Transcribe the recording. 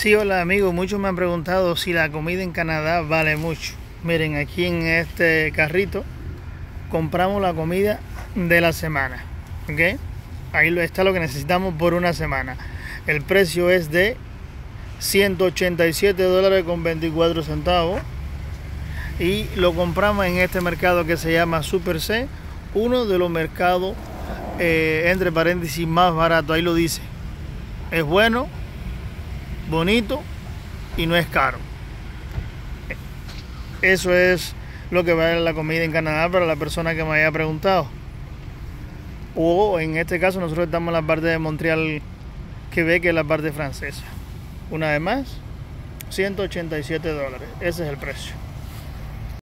Sí, hola amigos, muchos me han preguntado si la comida en Canadá vale mucho. Miren, aquí en este carrito compramos la comida de la semana. ¿Ok? Ahí está lo que necesitamos por una semana. El precio es de 187 dólares con 24 centavos. Y lo compramos en este mercado que se llama Super C, uno de los mercados, eh, entre paréntesis, más baratos. Ahí lo dice. Es bueno, bonito y no es caro. Eso es lo que vale la comida en Canadá para la persona que me haya preguntado. O en este caso nosotros estamos en la parte de Montreal, Quebec, que es la parte francesa. Una vez más, 187 dólares. Ese es el precio.